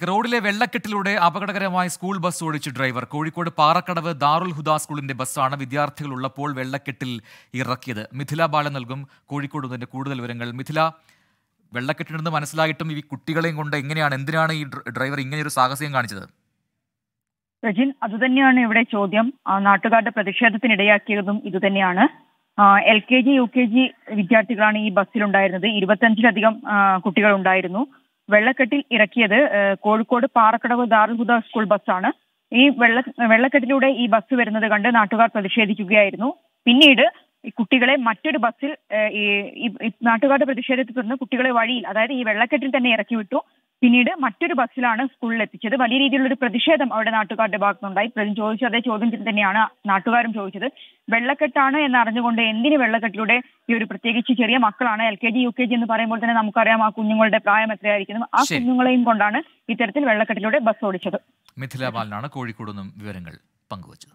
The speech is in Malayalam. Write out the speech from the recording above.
റോഡിലെ വെള്ളക്കെട്ടിലൂടെ അപകടകരമായി സ്കൂൾ ബസ് ഓടിച്ചു ഡ്രൈവർ. കോഴിക്കോട് പാറക്കടവ് ദാറുൽ ഹുദ സ്കൂളിന്റെ ബസ്സാണ് വിദ്യാർത്ഥികൾ ഉള്ളപ്പോൾ വെള്ളക്കെട്ടിൽ ഇറക്കിയത്. മിഥില ബാല നൽകും. കോഴിക്കോട് ഇതിന്റെ കൂടുതൽ വിവരങ്ങൾ. മിഥില വെള്ളക്കെട്ടിനെന്ന് മനസ്സിലായിട്ടും ഈ കുട്ടികളെയും കൊണ്ട് എങ്ങനെയാണ് എന്തിനാണ് ഈ ഡ്രൈവർ ഇങ്ങനെ ഒരു സാഹസികം കാണിച്ചത്? രജിൻ അതുതന്നെയാണ് ഇവിടെ ചോദ്യം. നാട്ടുകാരുടെ പ്രതിഷേധത്തിനിടയാക്കിയതും ഇതുതന്നെയാണ്. L K G U K G വിദ്യാർത്ഥികളാണ് ഈ ബസ്സിലുണ്ടായിരുന്നത്. ഇരുപത്തഞ്ചിലധികം കുട്ടികൾ ഉണ്ടായിരുന്നു വെള്ളക്കെട്ടിൽ ഇറക്കിയത് കോഴിക്കോട് പാറക്കടവ് ദാറുഹുദ സ്കൂൾ ബസ്സാണ്. ഈ വെള്ള വെള്ളക്കെട്ടിലൂടെ ഈ ബസ് വരുന്നത് കണ്ട് നാട്ടുകാർ പ്രതിഷേധിക്കുകയായിരുന്നു. പിന്നീട് കുട്ടികളെ മറ്റൊരു ബസ്സിൽ ഈ നാട്ടുകാരുടെ പ്രതിഷേധത്തെ തുടർന്ന് കുട്ടികളെ വഴിയിൽ അതായത് ഈ വെള്ളക്കെട്ടിൽ തന്നെ ഇറക്കി വിട്ടു. പിന്നീട് മറ്റൊരു ബസ്സിലാണ് സ്കൂളിൽ എത്തിച്ചത് വലിയ രീതിയിലുള്ള ഒരു പ്രതിഷേധം അവിടെ നാട്ടുകാരുടെ ഭാഗത്തുനിന്നുണ്ടായി ചോദിച്ച അതേ ചോദ്യം തന്നെയാണ് നാട്ടുകാരും ചോദിച്ചത്. വെള്ളക്കെട്ടാണ് എന്ന് അറിഞ്ഞുകൊണ്ട് എന്തിന് വെള്ളക്കെട്ടിലൂടെ ഈ ഒരു പ്രത്യേകിച്ച് ചെറിയ മക്കളാണ് L K G U K G എന്ന് പറയുമ്പോൾ തന്നെ നമുക്കറിയാം ആ കുഞ്ഞുങ്ങളുടെ പ്രായം എത്രയായിരിക്കുന്നു. ആ കുഞ്ഞുങ്ങളെയും കൊണ്ടാണ് ഇത്തരത്തിൽ വെള്ളക്കെട്ടിലൂടെ ബസ് ഓടിച്ചത്. മിഥില ബാലനാണ് കോഴിക്കോട് നിന്നും വിവരങ്ങൾ പങ്കുവച്ചത്.